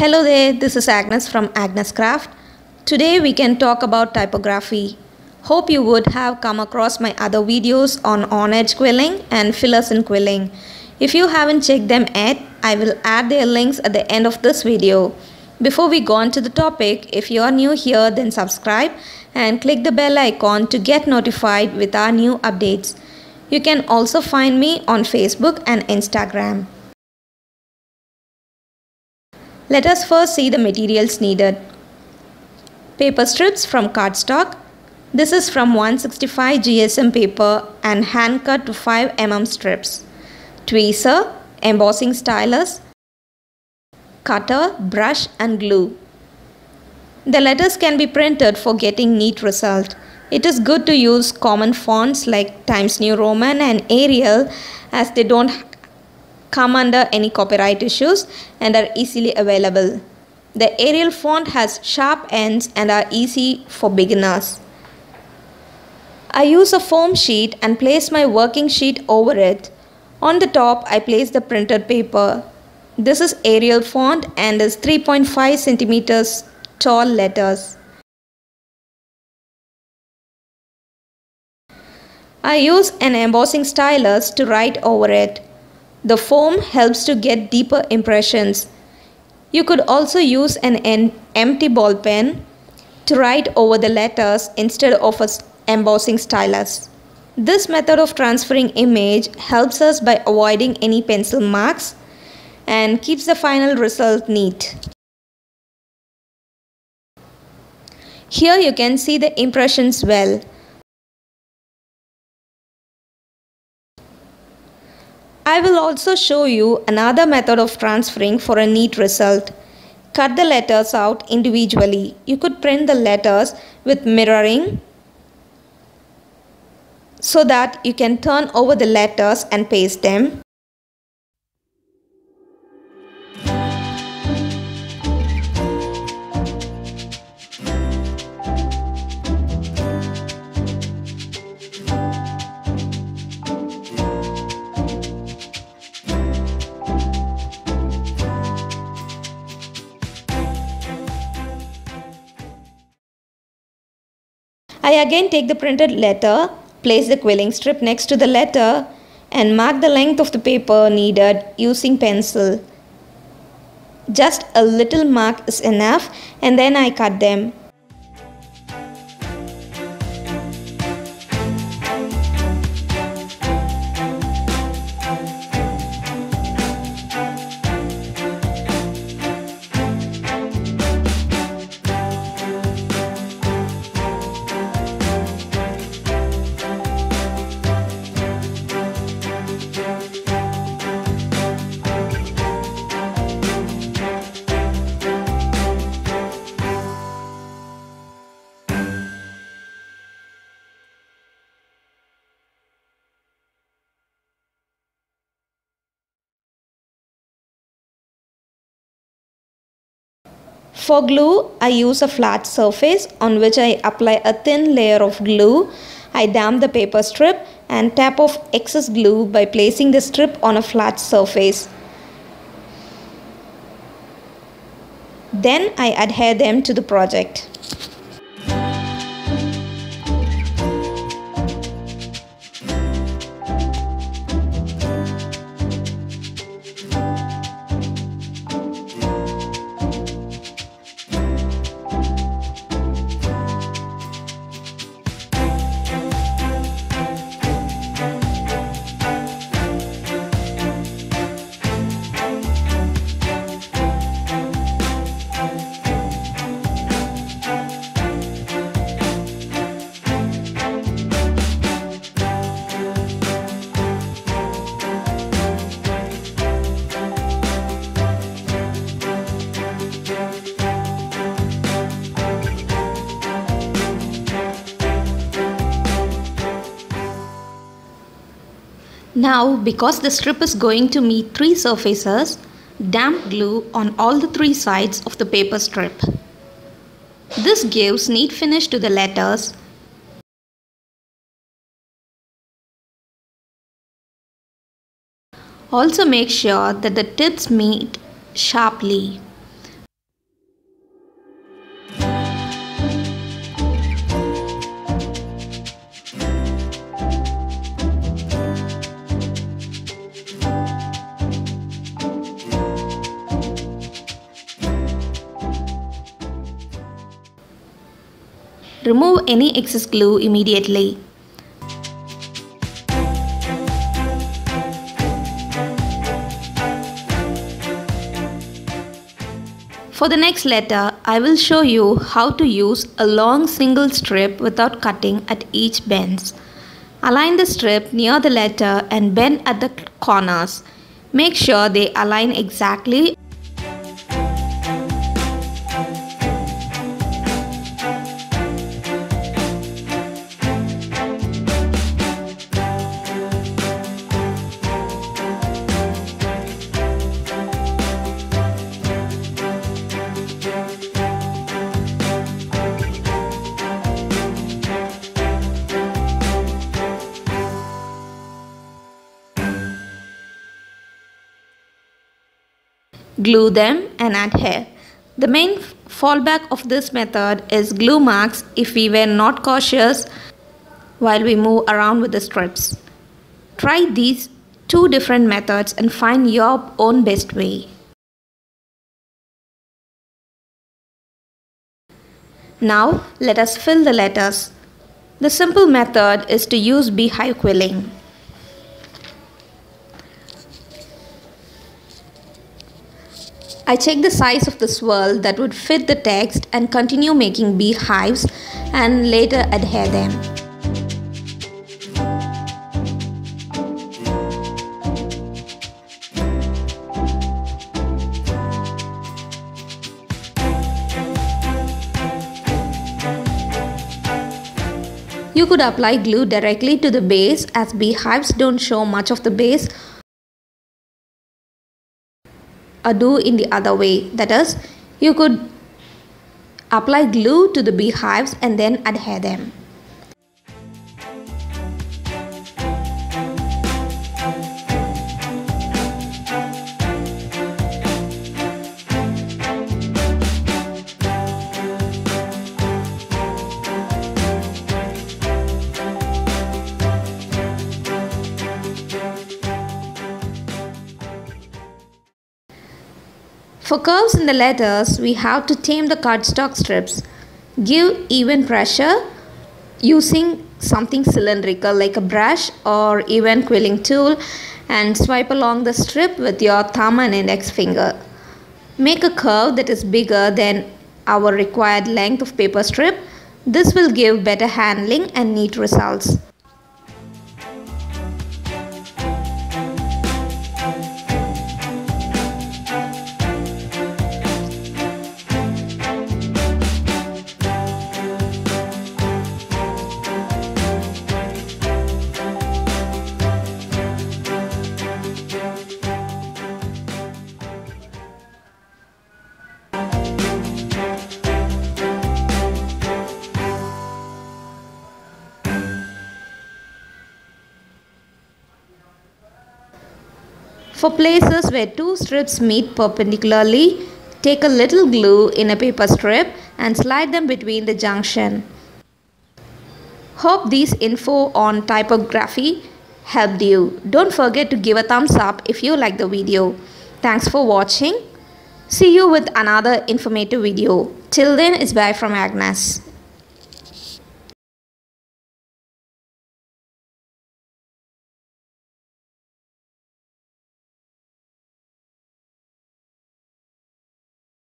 Hello there, this is Agnes from Agnes Craft. Today we can talk about typography. Hope you would have come across my other videos on on-edge quilling and fillers in quilling. If you haven't checked them yet, I will add their links at the end of this video. Before we go on to the topic, if you are new here then subscribe and click the bell icon to get notified with our new updates. You can also find me on Facebook and Instagram. Let us first see the materials needed. Paper strips from cardstock. This is from 165 GSM paper and hand cut to 5 mm strips. Tweezer, embossing stylus, cutter, brush and glue. The letters can be printed for getting neat result. It is good to use common fonts like Times New Roman and Arial as they don't come under any copyright issues and are easily available. The Arial font has sharp ends and are easy for beginners. I use a foam sheet and place my working sheet over it. On the top, I place the printed paper. This is Arial font and is 3.5 centimeters tall letters. I use an embossing stylus to write over it. The foam helps to get deeper impressions. You could also use an, empty ball pen to write over the letters instead of an embossing stylus. This method of transferring image helps us by avoiding any pencil marks and keeps the final result neat. Here you can see the impressions well. I will also show you another method of transferring for a neat result. Cut the letters out individually. You could print the letters with mirroring so that you can turn over the letters and paste them. I again take the printed letter, place the quilling strip next to the letter and mark the length of the paper needed using pencil. Just a little mark is enough and then I cut them. For glue, I use a flat surface on which I apply a thin layer of glue. I damp the paper strip and tap off excess glue by placing the strip on a flat surface. Then I adhere them to the project. Now because the strip is going to meet three surfaces, damp glue on all the three sides of the paper strip. This gives neat finish to the letters. Also make sure that the tips meet sharply. Remove any excess glue immediately. For the next letter, I will show you how to use a long single strip without cutting at each bends. Align the strip near the letter and bend at the corners. Make sure they align exactly glue them and adhere. The main fallback of this method is glue marks if we were not cautious while we move around with the strips. Try these two different methods and find your own best way. Now let us fill the letters. The simple method is to use beehive quilling. I check the size of the swirl that would fit the text and continue making beehives and later adhere them. You could apply glue directly to the base as beehives don't show much of the base or do in the other way. That is, you could apply glue to the beehives and then adhere them. For curves in the letters, we have to tame the cardstock strips. Give even pressure using something cylindrical like a brush or even quilling tool and swipe along the strip with your thumb and index finger. Make a curve that is bigger than our required length of paper strip. This will give better handling and neat results. For places where two strips meet perpendicularly, take a little glue in a paper strip and slide them between the junction. Hope these info on typography helped you. Don't forget to give a thumbs up if you like the video. Thanks for watching. See you with another informative video. Till then, it's bye from Agnes.